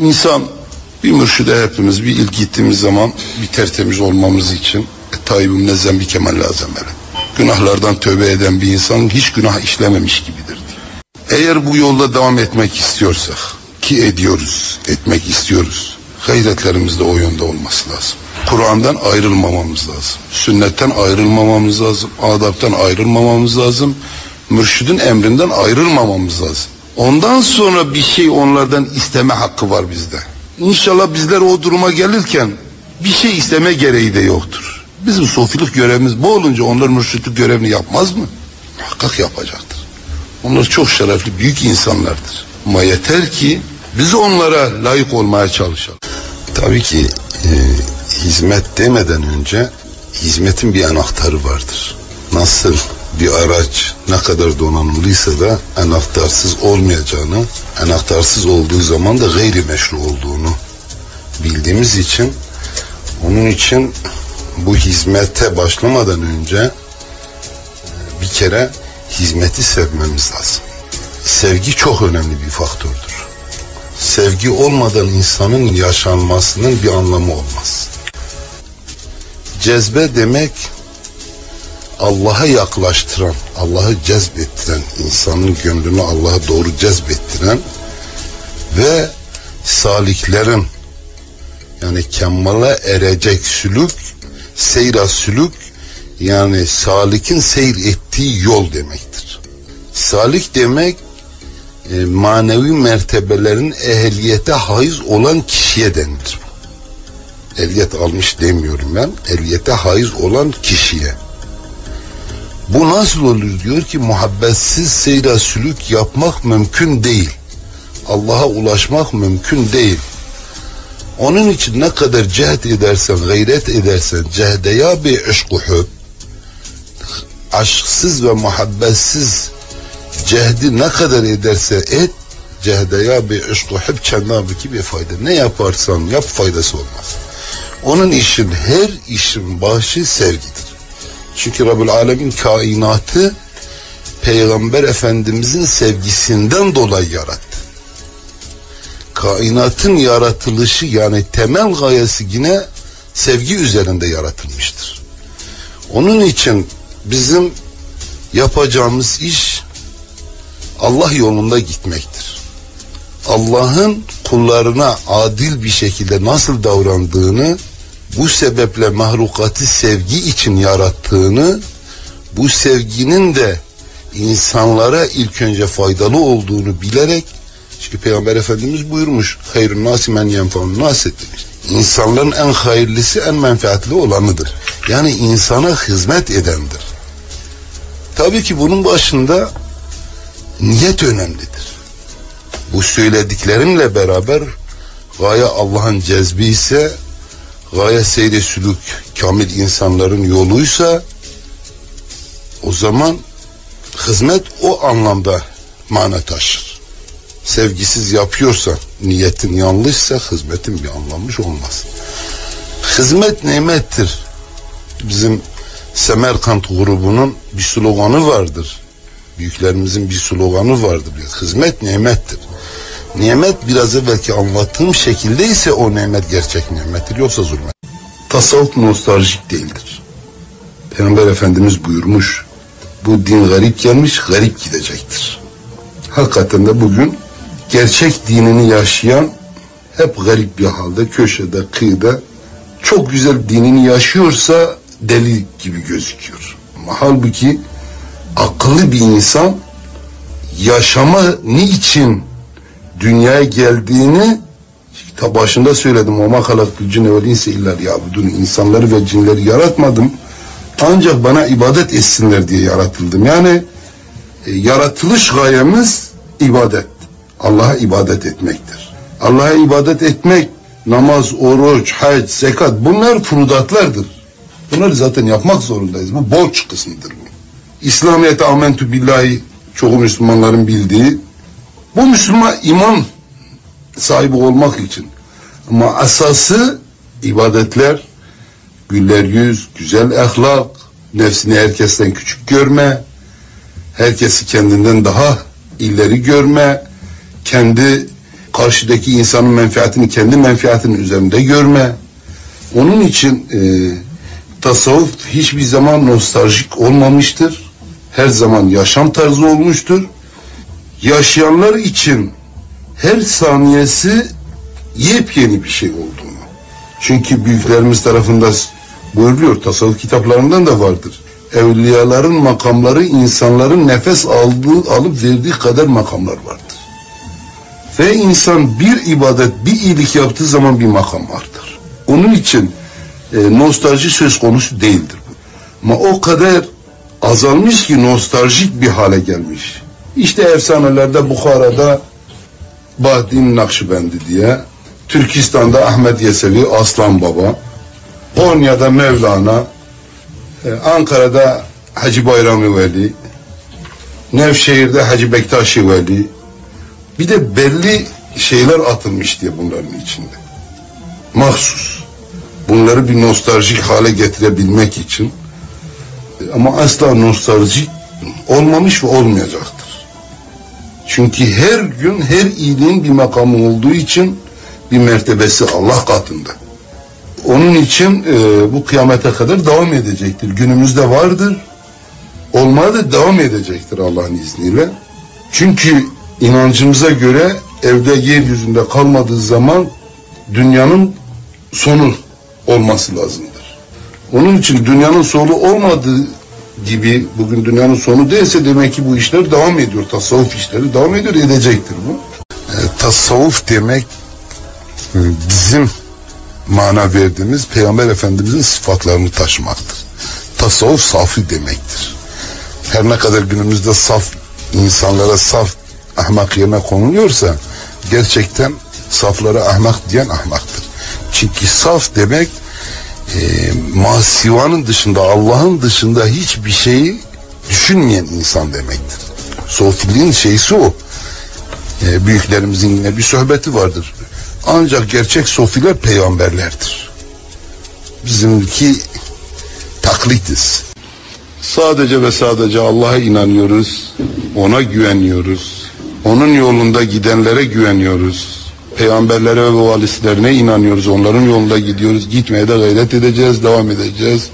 İnsan bir mürşide hepimiz bir ilk gittiğimiz zaman bir tertemiz olmamız için e, Tayyip-i Nezzem bir kemal lazım böyle. Günahlardan tövbe eden bir insan hiç günah işlememiş gibidir. Eğer bu yolda devam etmek istiyorsak ki ediyoruz, etmek istiyoruz. Gayretlerimiz de o yönde olması lazım. Kur'an'dan ayrılmamamız lazım. Sünnetten ayrılmamamız lazım. Adaptan ayrılmamamız lazım. Mürşidin emrinden ayrılmamamız lazım. Ondan sonra bir şey onlardan isteme hakkı var bizde. İnşallah bizler o duruma gelirken bir şey isteme gereği de yoktur. Bizim sofilik görevimiz bu olunca onlar mürşitlik görevini yapmaz mı? Muhakkak yapacaktır. Onlar çok şerefli büyük insanlardır. Ama yeter ki biz onlara layık olmaya çalışalım. Tabii ki e, hizmet demeden önce hizmetin bir anahtarı vardır. Nasıl bir araç ne kadar donanımlıysa da anahtarsız olmayacağını, anahtarsız olduğu zaman da gayri meşru olduğunu bildiğimiz için onun için bu hizmete başlamadan önce e, bir kere hizmeti sevmemiz lazım. Sevgi çok önemli bir faktördür. Sevgi olmadan insanın yaşanmasının bir anlamı olmaz. Cezbe demek Allah'a yaklaştıran, Allah'ı cezbettiren, insanın gönlünü Allah'a doğru cezbettiren ve saliklerin yani kemale erecek sülük, seyra sülük yani salikin seyir ettiği yol demektir. Salik demek e, manevi mertebelerin ehliyete haiz olan kişiye denilir. Ehliyet almış demiyorum ben. Ehliyete haiz olan kişiye. Bu nasıl olur diyor ki muhabbetsiz seyra sülük yapmak mümkün değil. Allah'a ulaşmak mümkün değil. Onun için ne kadar cehd edersen, gayret edersen, cehdeya bi işkuhub, aşksız ve muhabbetsiz cehdi ne kadar ederse et, cehdeya bi işkuhub cenab-ı bir fayda. Ne yaparsan yap faydası olmaz. Onun işin her işin başı sevgidir. Çünkü Rabbül Alemin kainatı Peygamber Efendimizin sevgisinden dolayı yarattı. Kainatın yaratılışı yani temel gayesi yine sevgi üzerinde yaratılmıştır. Onun için bizim yapacağımız iş Allah yolunda gitmektir. Allah'ın kullarına adil bir şekilde nasıl davrandığını bu sebeple mahlukatı sevgi için yarattığını, bu sevginin de insanlara ilk önce faydalı olduğunu bilerek, çünkü Peygamber Efendimiz buyurmuş, hayrun nasi men yenfa'un nas demiş. İnsanların en hayırlısı, en menfaatli olanıdır. Yani insana hizmet edendir. Tabii ki bunun başında niyet önemlidir. Bu söylediklerimle beraber gaye Allah'ın cezbi ise gaye seyri sülük kamil insanların yoluysa o zaman hizmet o anlamda mana taşır. Sevgisiz yapıyorsa, niyetin yanlışsa hizmetin bir anlamış olmaz. Hizmet nimettir. Bizim Semerkant grubunun bir sloganı vardır. Büyüklerimizin bir sloganı vardır. Hizmet nimettir. Nimet biraz evvelki anlattığım şekilde ise o nimet gerçek nimettir yoksa zulmet. Tasavvuf nostaljik değildir. Peygamber Efendimiz buyurmuş bu din garip gelmiş garip gidecektir. Hakikaten de bugün gerçek dinini yaşayan hep garip bir halde köşede kıyıda çok güzel dinini yaşıyorsa deli gibi gözüküyor. Ama halbuki akıllı bir insan yaşama niçin dünyaya geldiğini ta başında söyledim. Oma halaktul cinne vel insa illa liyabudun. İnsanları ve cinleri yaratmadım. Ancak bana ibadet etsinler diye yaratıldım. Yani e, yaratılış gayemiz ibadet. Allah'a ibadet etmektir. Allah'a ibadet etmek namaz, oruç, hac, zekat bunlar furudatlardır. Bunları zaten yapmak zorundayız. Bu borç kısmıdır bu. İslamiyet'e amentü billahi çoğu Müslümanların bildiği bu Müslüman iman sahibi olmak için. Ama asası ibadetler, güller yüz, güzel ahlak, nefsini herkesten küçük görme, herkesi kendinden daha ileri görme, kendi karşıdaki insanın menfaatini kendi menfaatinin üzerinde görme. Onun için e, tasavvuf hiçbir zaman nostaljik olmamıştır. Her zaman yaşam tarzı olmuştur. Yaşayanlar için her saniyesi yepyeni bir şey olduğunu. Çünkü büyüklerimiz tarafından buyuruyor, tasavvuf kitaplarından da vardır. Evliyaların makamları insanların nefes aldığı, alıp verdiği kadar makamlar vardır. Ve insan bir ibadet, bir iyilik yaptığı zaman bir makam vardır. Onun için e, nostalji söz konusu değildir. Ama o kadar azalmış ki nostaljik bir hale gelmiş. İşte efsanelerde Bukhara'da Bahdin Nakşibendi diye, Türkistan'da Ahmet Yesevi Aslan Baba, Konya'da Mevlana, e, Ankara'da Hacı Bayrami Veli, Nevşehir'de Hacı Bektaşi Veli, bir de belli şeyler atılmış diye bunların içinde. Mahsus. Bunları bir nostaljik hale getirebilmek için. Ama asla nostaljik olmamış ve olmayacaktır. Çünkü her gün her iyiliğin bir makamı olduğu için bir mertebesi Allah katında. Onun için e, bu kıyamete kadar devam edecektir. Günümüzde vardır. Olmaya da devam edecektir Allah'ın izniyle. Çünkü inancımıza göre evde yeryüzünde kalmadığı zaman dünyanın sonu olması lazımdır. Onun için dünyanın sonu olmadığı gibi bugün dünyanın sonu değilse demek ki bu işler devam ediyor. Tasavvuf işleri devam ediyor edecektir bu. E, tasavvuf demek e, bizim mana verdiğimiz Peygamber Efendimizin sıfatlarını taşımaktır. Tasavvuf safi demektir. Her ne kadar günümüzde saf insanlara saf ahmak yerine konuluyorsa gerçekten saflara ahmak diyen ahmaktır. Çünkü saf demek e, masivanın dışında Allah'ın dışında hiçbir şeyi düşünmeyen insan demektir. Sofiliğin şeysi o. E, büyüklerimizin yine bir sohbeti vardır. Ancak gerçek sofiler peygamberlerdir. Bizimki taklitiz. Sadece ve sadece Allah'a inanıyoruz. Ona güveniyoruz. Onun yolunda gidenlere güveniyoruz. Peygamberlere ve valislerine inanıyoruz. Onların yolunda gidiyoruz. Gitmeye de gayret edeceğiz, devam edeceğiz.